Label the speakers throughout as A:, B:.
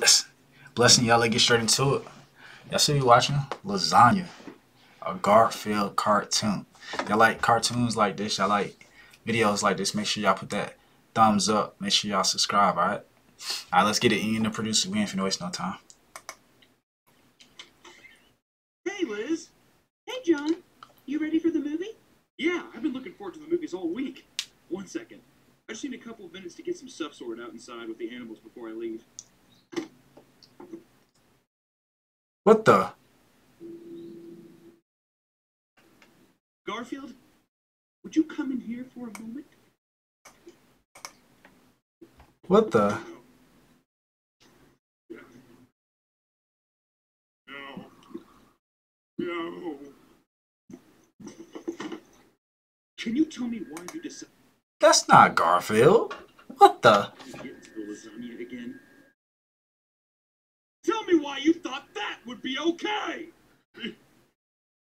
A: blessing. Blessing y'all. Let's get straight into it. Y'all see you watching? Lasagna. A Garfield cartoon. Y'all like cartoons like this? Y'all like videos like this? Make sure y'all put that thumbs up. Make sure y'all subscribe, alright? Alright, let's get it in the producer. We ain't finna waste no time.
B: Hey, Liz.
C: Hey, John. You ready for the movie?
B: Yeah, I've been looking forward to the movies all week. One second. I just need a couple of minutes to get some stuff sorted out inside with the animals before I leave.
A: What the?
B: Garfield, would you come in here for a moment?
A: What the?
B: No. No. Can you tell me why you decided
A: That's not Garfield. What the?
B: Tell me why you thought that would be okay!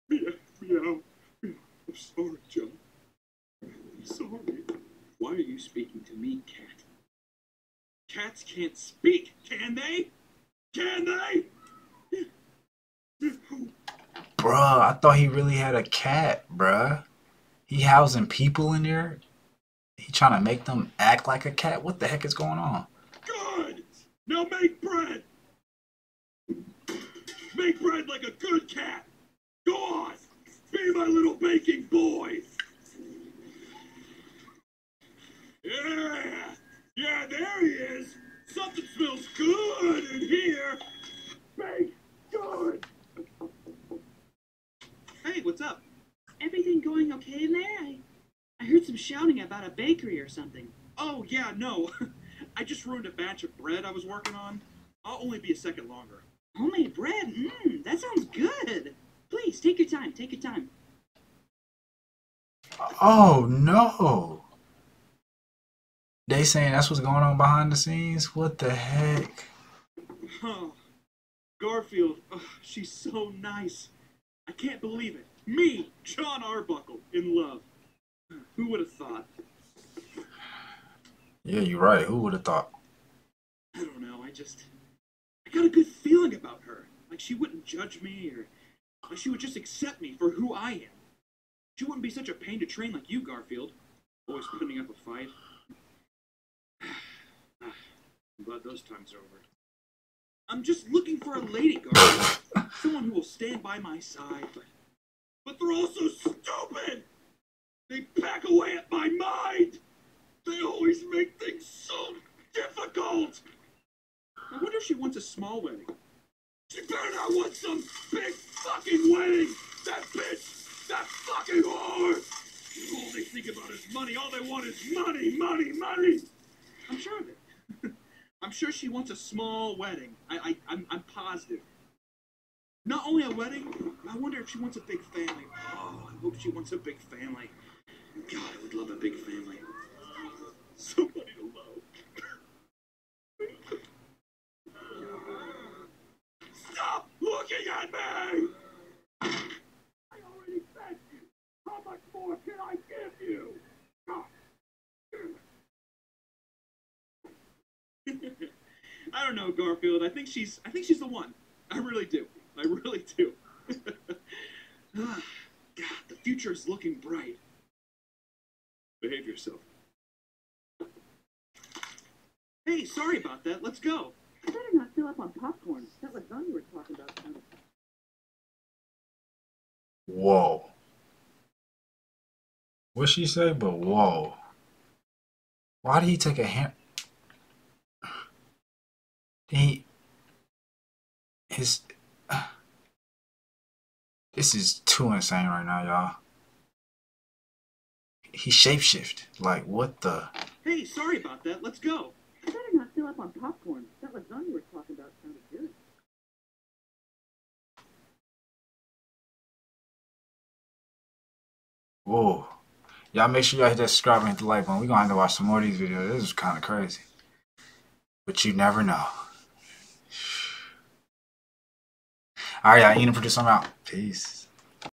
B: Meow, meow. I'm sorry, John. I'm sorry. Why are you speaking to me, cat? Cats can't speak, can they? Can they?
A: Bruh, I thought he really had a cat, bruh. He housing people in there. He trying to make them act like a cat. What the heck is going on?
B: Good! Now make bread! Make bread like a good cat! Go on! Be my little baking boy! Yeah! Yeah, there he is! Something smells good in here! Bake good! Hey, what's up?
C: Everything going okay in there? I, I heard some shouting about a bakery or something.
B: Oh, yeah, no. I just ruined a batch of bread I was working on. I'll only be a second longer.
C: Homemade bread? Mmm, that sounds good. Please, take your time, take your time.
A: Oh no. They saying that's what's going on behind the scenes? What the heck?
B: Oh, Garfield, oh, she's so nice. I can't believe it. Me, John Arbuckle, in love. Who would have thought?
A: Yeah, you're right. Who would have thought?
B: I don't know. I just, I got a good feeling about her. Like she wouldn't judge me, or she would just accept me for who I am. She wouldn't be such a pain to train like you, Garfield. Always putting up a fight. I'm glad those times are over. I'm just looking for a lady, Garfield. Someone who will stand by my side, but, but they're all so stupid. They pack away at my mind. They always make things so difficult. I wonder if she wants a small wedding. She better not want some big fucking wedding. That bitch, that fucking whore. All they think about is money. All they want is money, money, money. I'm sure of it. I'm sure she wants a small wedding. I, I, I'm, I'm positive. Not only a wedding, I wonder if she wants a big family. Oh, I hope she wants a big family. God, I would love a big family. Somebody to love. Stop looking at me! I already fed you. How much more can I give you? God. I don't know, Garfield. I think she's I think she's the one. I really do. I really do. Ah, God, the future is looking bright. Behave yourself. Hey, sorry about that. Let's go.
C: I better not fill up on popcorn. That lasagna you were talking about sounded
A: Whoa. What she say? But whoa. Why did he take a hand? He. His. This is too insane right now, y'all. He shapeshift. Like what the?
B: Hey, sorry about that. Let's go.
C: I better not fill up on popcorn. That lasagna you were talking about
A: Whoa. Y'all make sure y'all hit that subscribe and hit the like button. We're gonna have to watch some more of these videos. This is kind of crazy. But you never know. Alright, y'all. Ian, produce. I'm out. Peace.